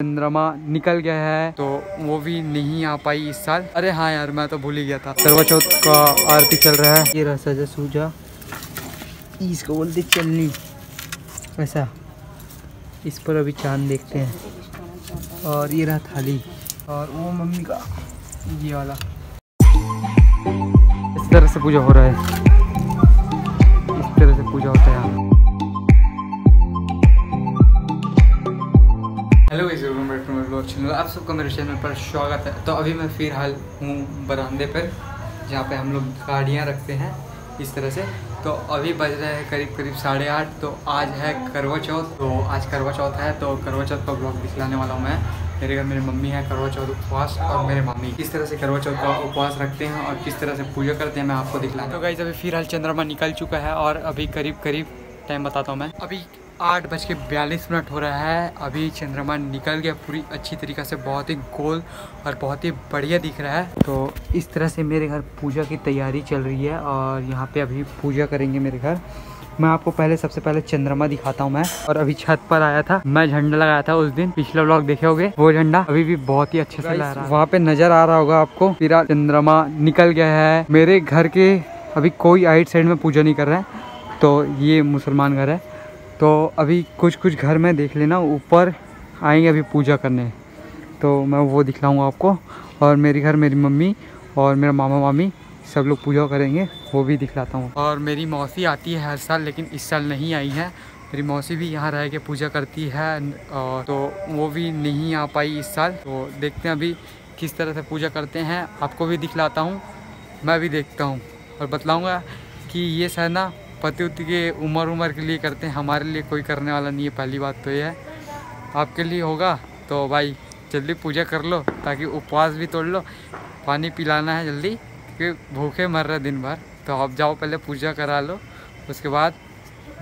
चंद्रमा निकल गया है तो वो भी नहीं आ पाई इस साल। अरे हाँ यार, मैं तो भूल ही गया था। करवा चौथ का आरती चल रहा है। ये रहा सजा सूजा। इसको बोलते चलनी। ऐसा। इस पर अभी चाँद देखते हैं। और ये रहा थाली। और वो मम्मी का ये वाला। इस तरह से पूजा हो रहा है। इस तरह से पूजा होता है यहाँ। Hello guys welcome back to my channel आप सबका मेरे चैनल पर स्वागत है। तो अभी मैं फ़िलहाल हूँ बरामदे पर, जहाँ पे हम लोग गाड़ियाँ रखते हैं इस तरह से। तो अभी बज रहे हैं करीब करीब साढ़े आठ तो आज है करवा चौथ। तो आज करवा चौथ है तो करवा चौथ का ब्लॉग दिखलाने वाला हूँ मैं। मेरे घर मेरी मम्मी है, करवा चौथ उपवास, और मेरे मम्मी किस तरह से करवा चौथ का उपवास रखते हैं, और किस तरह से पूजा करते हैं मैं आपको दिखला तो गाइज़ अभी फ़िलहाल चंद्रमा निकल चुका है, और अभी करीब करीब टाइम बताता हूँ मैं। अभी आठ बज के बयालीस मिनट हो रहा है। अभी चंद्रमा निकल गया पूरी अच्छी तरीक़े से, बहुत ही गोल और बहुत ही बढ़िया दिख रहा है। तो इस तरह से मेरे घर पूजा की तैयारी चल रही है और यहाँ पे अभी पूजा करेंगे मेरे घर। मैं आपको पहले, सबसे पहले चंद्रमा दिखाता हूँ मैं। और अभी छत पर आया था। मैं झंडा लगाया था उस दिन। पिछला ब्लॉग देखे होगे? वो झंडा अभी भी बहुत ही अच्छे से लगा रहा है। वहाँ पे नज़र आ रहा होगा आपको। फिर चंद्रमा निकल गया है। मेरे घर के अभी कोई आइट साइड में पूजा नहीं कर रहा है। तो ये मुसलमान घर है। तो अभी कुछ कुछ घर में देख लेना, ऊपर आएँगे अभी पूजा करने। तो मैं वो दिखलाऊँगा आपको, और मेरे घर, मेरी मम्मी और मेरा मामा, मामी सब लोग पूजा करेंगे, वो भी दिखलाता हूँ। और मेरी मौसी आती है हर साल, लेकिन इस साल नहीं आई है। मेरी मौसी भी यहाँ रह के पूजा करती है तो वो भी नहीं आ पाई इस साल। तो देखते हैं अभी किस तरह से पूजा करते हैं। आपको भी दिखलाता हूँ, मैं भी देखता हूँ। और बतलाऊँगा कि ये सर ना पति उति के उम्र उम्र के लिए करते हैं, हमारे लिए कोई करने वाला नहीं है, पहली बात तो ये है। आपके लिए होगा तो भाई जल्दी पूजा कर लो, ताकि उपवास भी तोड़ लो, पानी पिलाना है जल्दी, क्योंकि भूखे मर रहे दिन भर तो आप जाओ पहले पूजा करा लो, उसके बाद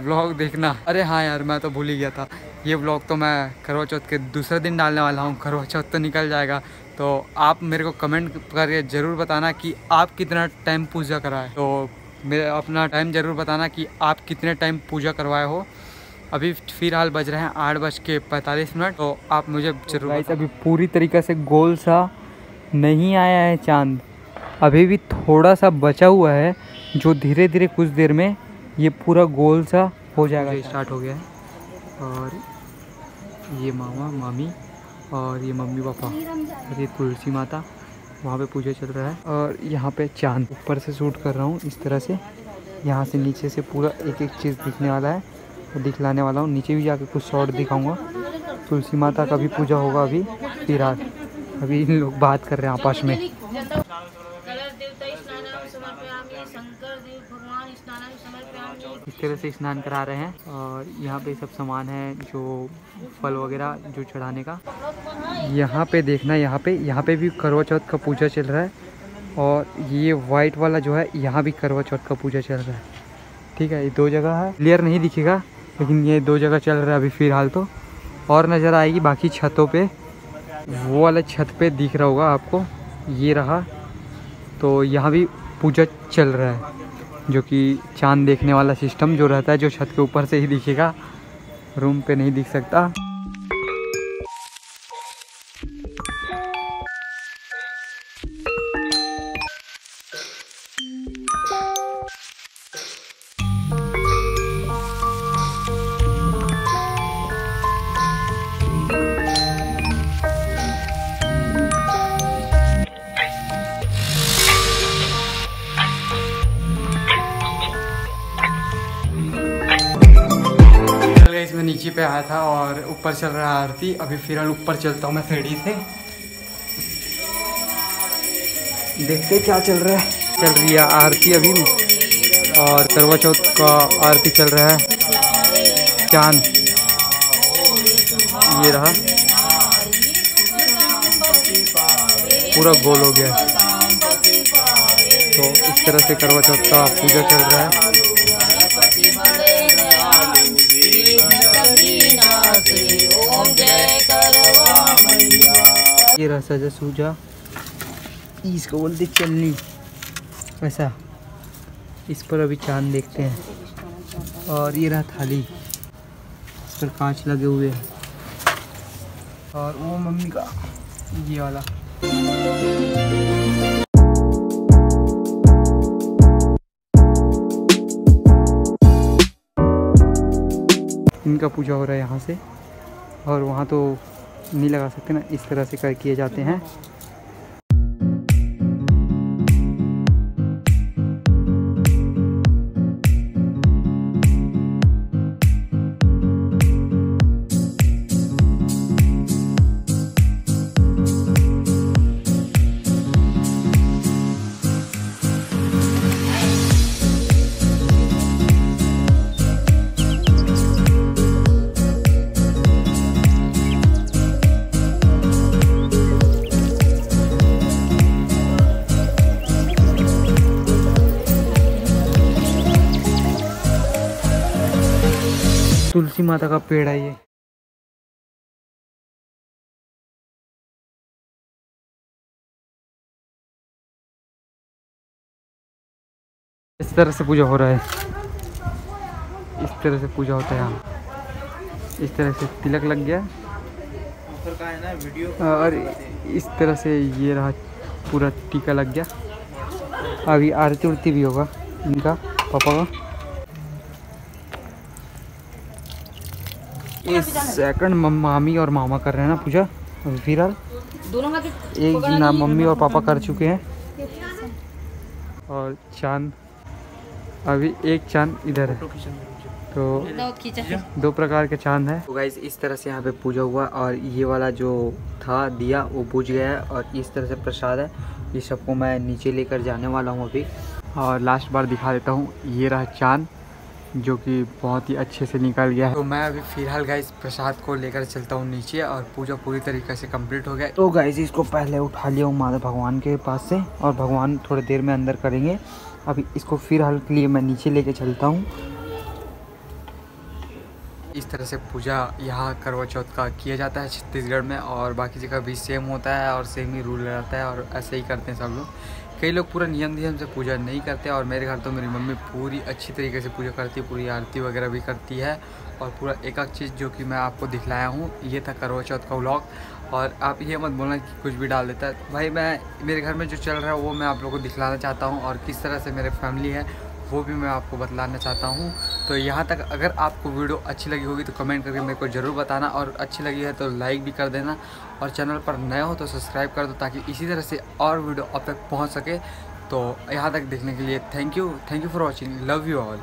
ब्लॉग देखना। अरे हाँ यार, मैं तो भूल ही गया था। ये ब्लॉग तो मैं करवा चौथ के दूसरे दिन डालने वाला हूँ, करवा चौथ तो निकल जाएगा। तो आप मेरे को कमेंट करके ज़रूर बताना कि आप कितना टाइम पूजा कराए। तो मेरे अपना टाइम ज़रूर बताना कि आप कितने टाइम पूजा करवाए हो। अभी फ़िलहाल बज रहे हैं आठ बज के पैंतालीस मिनट तो आप मुझे ज़रूर तो अभी पूरी तरीके से गोल सा नहीं आया है चाँद। अभी भी थोड़ा सा बचा हुआ है जो धीरे धीरे कुछ देर में ये पूरा गोल सा हो जाएगा स्टार्ट हो गया है। और ये मामा मामी और ये मम्मी पापा और ये तुलसी माता। वहाँ पे पूजा चल रहा है और यहाँ पे चाँद ऊपर से शूट कर रहा हूँ इस तरह से। यहाँ से नीचे से पूरा एक एक चीज़ दिखने वाला है। तो दिखलाने वाला हूँ। नीचे भी जाके कुछ शॉर्ट दिखाऊँगा। तुलसी माता का भी पूजा होगा अभी, फ़िलहाल। अभी इन लोग बात कर रहे हैं आपस में। इस तरह से स्नान करा रहे हैं और यहाँ पे सब सामान है जो फल वगैरह, जो चढ़ाने का। यहाँ पे देखना, यहाँ पे यहाँ पे भी करवा चौथ का पूजा चल रहा है और ये वाइट वाला जो है, यहाँ भी करवा चौथ का पूजा चल रहा है। ठीक है, ये दो जगह है। क्लियर नहीं दिखेगा, लेकिन ये दो जगह चल रहा है अभी फ़िलहाल तो। और नज़र आएगी बाकी छतों पे। वो वाला छत पे दिख रहा होगा आपको, ये रहा। तो यहाँ भी पूजा चल रहा है। जो कि चाँद देखने वाला सिस्टम जो रहता है, जो छत के ऊपर से ही दिखेगा। रूम पे नहीं दिख सकता। पे आया था और ऊपर चल रहा आरती। अभी फ़िलहाल ऊपर चलता हूँ मैं सीढ़ी से। देखते क्या चल रहा है। चल रही है आरती अभी। और करवा चौथ का आरती चल रहा है। चाँद। ये रहा। पूरा गोल हो गया। तो इस तरह से करवा चौथ का पूजा चल रहा है। ये रहा सजा। सूजा इसको बोलते चलनी। ऐसा। इस पर अभी चाँद देखते हैं। और ये रहा थाली। इस पर कांच लगे हुए हैं। और वो मम्मी का। ये वाला। इनका पूजा हो रहा है यहाँ से। और वहाँ तो नहीं लगा सकते ना। इस तरह से कर किए जाते हैं। माता का पेड़ है ये। इस तरह से पूजा हो रहा है। इस तरह से पूजा होता है यहाँ। इस तरह से तिलक लग गया। है और इस तरह से ये रहा पूरा टीका लग गया। अभी आरती उरती भी होगा इनका पापा का। ये सेकंड मामी और मामा कर रहे हैं ना पूजा। फ़िलहाल। दोनों एक ना मम्मी और पापा कर चुके हैं। और चाँद। अभी एक चाँद इधर है। तो दो प्रकार के चाँद है। तो गाइज़ इस तरह से यहाँ पे पूजा हुआ और ये वाला जो था दिया वो बुझ गया है और इस तरह से प्रसाद है। ये सबको मैं नीचे लेकर जाने वाला हूँ अभी। और लास्ट बार दिखा देता हूँ ये रहा चाँद। जो कि बहुत ही अच्छे से निकल गया है। तो मैं अभी फ़िलहाल गाइज़ प्रसाद को लेकर चलता हूँ नीचे और पूजा पूरी तरीके से कंप्लीट हो गया। तो गाइज़ इसको पहले उठा लिया हूँ माता भगवान के पास से और भगवान थोड़ी देर में अंदर करेंगे। अभी इसको फ़िलहाल के लिए मैं नीचे लेके चलता हूँ। इस तरह से पूजा यहाँ करवा चौथ का किया जाता है छत्तीसगढ़ में और बाकी जगह भी सेम होता है और सेम ही रूल रहता है और ऐसे ही करते हैं सब लोग। कई लोग पूरा नियम नियम से पूजा नहीं करते और मेरे घर तो मेरी मम्मी पूरी अच्छी तरीके से पूजा करती है, पूरी आरती वगैरह भी करती है और पूरा एक एक चीज़ जो कि मैं आपको दिखलाया हूँ, ये था करवा चौथ का व्लॉग और आप ये मत बोलना कि कुछ भी डाल देता है। भाई, मैं, मेरे घर में जो चल रहा है वो मैं आप लोगों को दिखलाना चाहता हूँ और किस तरह से मेरे फैमिली है वो भी मैं आपको बतलाना चाहता हूँ। तो यहाँ तक अगर आपको वीडियो अच्छी लगी होगी तो कमेंट करके मेरे को ज़रूर बताना और अच्छी लगी है तो लाइक भी कर देना और चैनल पर नए हो तो सब्सक्राइब कर दो ताकि इसी तरह से और वीडियो अब तक पहुँच सके। तो यहाँ तक देखने के लिए thank you thank you for watching love you all